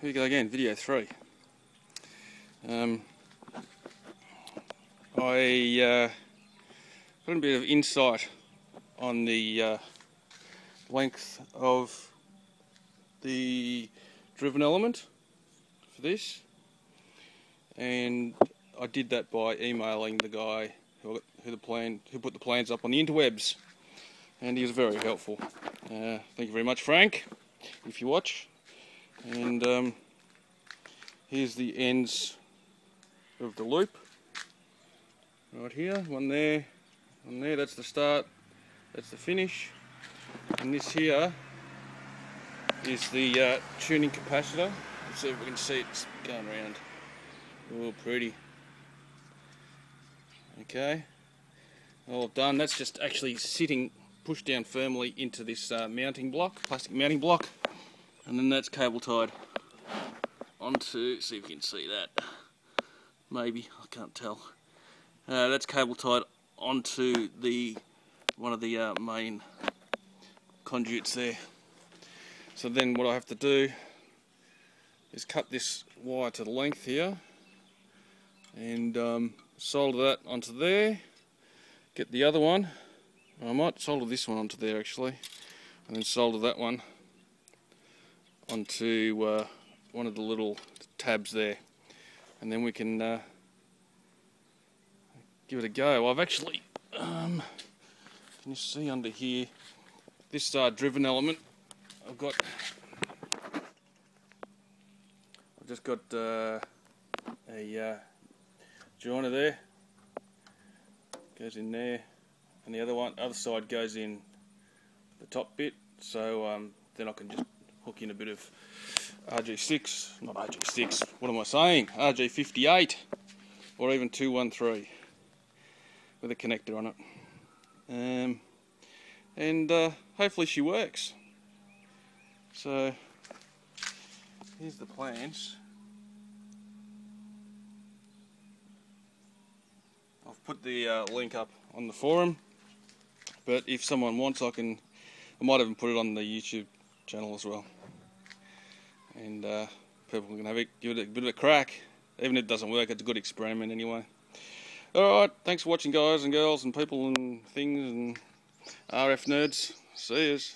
here we go again, video three. Um, I uh, got a bit of insight on the uh, length of the driven element for this, and I did that by emailing the guy who, who the plan who put the plans up on the interwebs, and he was very helpful. Uh, thank you very much, Frank, if you watch. And um, here's the ends of the loop. Right here, one there, one there, that's the start, that's the finish. And this here is the uh, tuning capacitor. Let's see if we can see it going around. Oh, pretty. Okay, all done. That's just actually sitting pushed down firmly into this uh, mounting block, plastic mounting block and then that's cable tied onto, see if you can see that, maybe, I can't tell. Uh, that's cable tied onto the one of the uh, main conduits there. So then what I have to do is cut this wire to the length here and um, solder that onto there, get the other one, I might solder this one onto there actually, and then solder that one onto uh, one of the little tabs there. And then we can uh, give it a go. I've actually, um, can you see under here, this uh, driven element, I've got, I've just got uh, a uh, joiner there, goes in there, and the other one, other side goes in the top bit, so um, then I can just hook in a bit of RG6, not RG6, what am I saying? RG58 or even 213 with a connector on it. Um, and uh, hopefully she works. So here's the plans. I've put the uh, link up on the forum, but if someone wants I can, I might even put it on the YouTube channel as well and uh, people can have it, give it a bit of a crack. Even if it doesn't work, it's a good experiment anyway. Alright, thanks for watching guys and girls and people and things and RF nerds. See yous.